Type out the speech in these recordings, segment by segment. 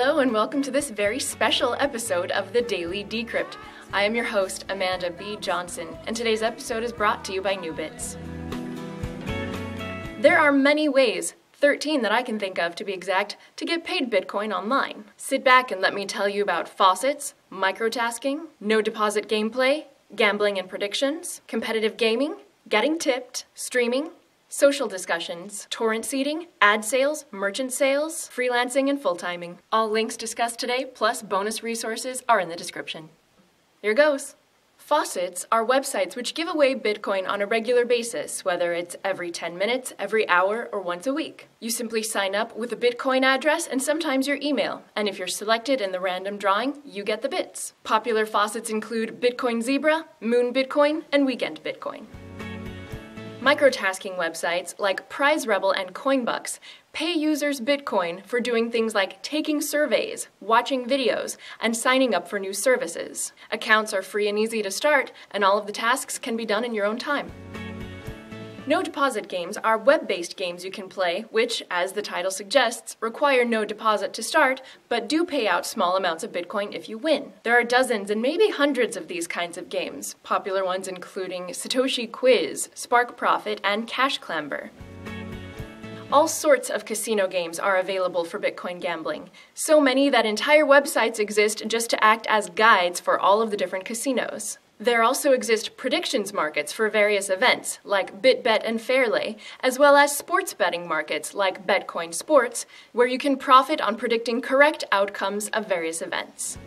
Hello, and welcome to this very special episode of the Daily Decrypt. I am your host, Amanda B. Johnson, and today's episode is brought to you by Nubits. There are many ways 13 that I can think of to be exact, to get paid Bitcoin online. Sit back and let me tell you about faucets, microtasking, no deposit gameplay, gambling and predictions, competitive gaming, getting tipped, streaming, social discussions, torrent seeding, ad sales, merchant sales, freelancing, and full timing. All links discussed today, plus bonus resources, are in the description. Here goes. Faucets are websites which give away Bitcoin on a regular basis, whether it's every 10 minutes, every hour, or once a week. You simply sign up with a Bitcoin address and sometimes your email, and if you're selected in the random drawing, you get the bits. Popular faucets include Bitcoin Zebra, Moon Bitcoin, and Weekend Bitcoin. Microtasking websites like PrizeRebel and Coinbucks pay users Bitcoin for doing things like taking surveys, watching videos, and signing up for new services. Accounts are free and easy to start, and all of the tasks can be done in your own time. No deposit games are web based games you can play, which, as the title suggests, require no deposit to start, but do pay out small amounts of Bitcoin if you win. There are dozens and maybe hundreds of these kinds of games, popular ones including Satoshi Quiz, Spark Profit, and Cash Clamber. All sorts of casino games are available for Bitcoin gambling, so many that entire websites exist just to act as guides for all of the different casinos. There also exist predictions markets for various events, like BitBet and Fairlay, as well as sports betting markets, like Betcoin Sports, where you can profit on predicting correct outcomes of various events.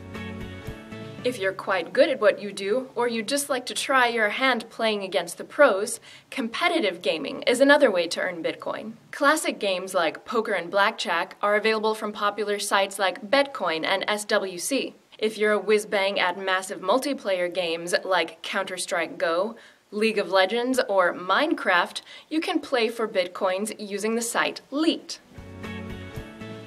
If you're quite good at what you do, or you just like to try your hand playing against the pros, competitive gaming is another way to earn Bitcoin. Classic games like poker and blackjack are available from popular sites like Betcoin and SWC. If you're a whiz bang at massive multiplayer games like Counter Strike Go, League of Legends, or Minecraft, you can play for bitcoins using the site Leet.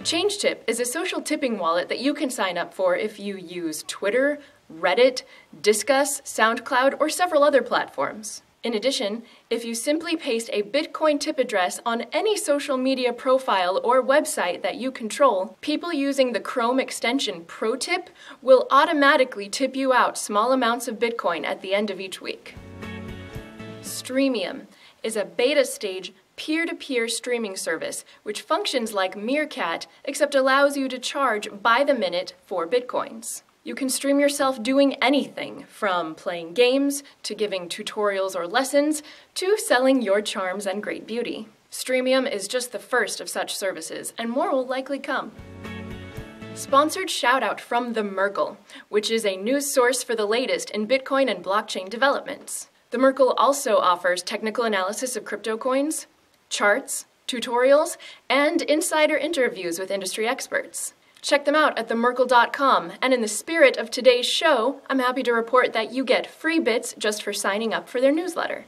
ChangeTip is a social tipping wallet that you can sign up for if you use Twitter, Reddit, Disqus, SoundCloud, or several other platforms. In addition, if you simply paste a Bitcoin tip address on any social media profile or website that you control, people using the Chrome extension ProTip will automatically tip you out small amounts of Bitcoin at the end of each week. Streamium is a beta stage peer to peer streaming service which functions like Meerkat except allows you to charge by the minute for Bitcoins. You can stream yourself doing anything, from playing games, to giving tutorials or lessons, to selling your charms and great beauty. Streamium is just the first of such services, and more will likely come. Sponsored shoutout from The Merkle, which is a news source for the latest in Bitcoin and blockchain developments. The Merkle also offers technical analysis of crypto coins, charts, tutorials, and insider interviews with industry experts. Check them out at themerkle.com. And in the spirit of today's show, I'm happy to report that you get free bits just for signing up for their newsletter.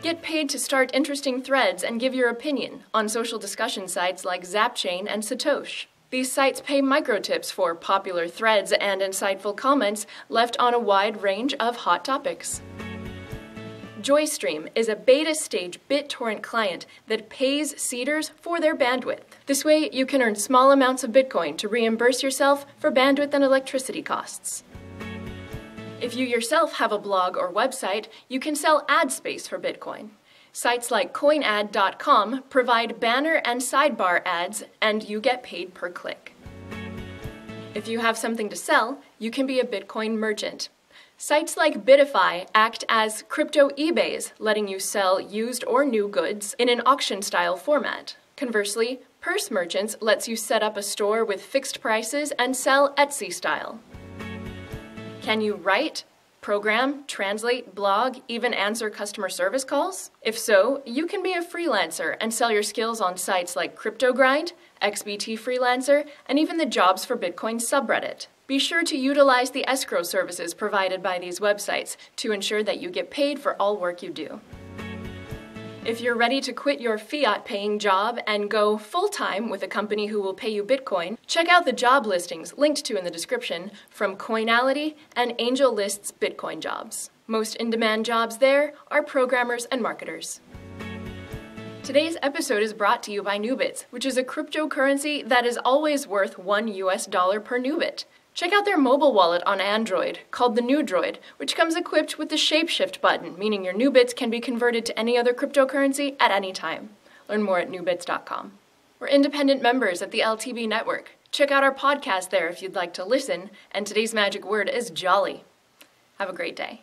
Get paid to start interesting threads and give your opinion on social discussion sites like Zapchain and Satosh. These sites pay microtips for popular threads and insightful comments left on a wide range of hot topics. JoyStream is a beta stage BitTorrent client that pays seeders for their bandwidth. This way, you can earn small amounts of Bitcoin to reimburse yourself for bandwidth and electricity costs. If you yourself have a blog or website, you can sell ad space for Bitcoin. Sites like coinad.com provide banner and sidebar ads, and you get paid per click. If you have something to sell, you can be a Bitcoin merchant. Sites like Bitify act as crypto eBays, letting you sell used or new goods in an auction style format. Conversely, Purse Merchants lets you set up a store with fixed prices and sell Etsy style. Can you write, program, translate, blog, even answer customer service calls? If so, you can be a freelancer and sell your skills on sites like CryptoGrind, XBT Freelancer, and even the Jobs for Bitcoin subreddit. Be sure to utilize the escrow services provided by these websites to ensure that you get paid for all work you do. If you're ready to quit your fiat paying job and go full time with a company who will pay you Bitcoin, check out the job listings linked to in the description from Coinality and AngelList's Bitcoin jobs. Most in demand jobs there are programmers and marketers. Today's episode is brought to you by Nubits, which is a cryptocurrency that is always worth 1 US dollar per Nubit. Check out their mobile wallet on Android, called the Nudroid, which comes equipped with the Shapeshift button, meaning your Nubits can be converted to any other cryptocurrency at any time. Learn more at nubits.com. We're independent members at the LTB network. Check out our podcast there if you'd like to listen, and today's magic word is jolly. Have a great day.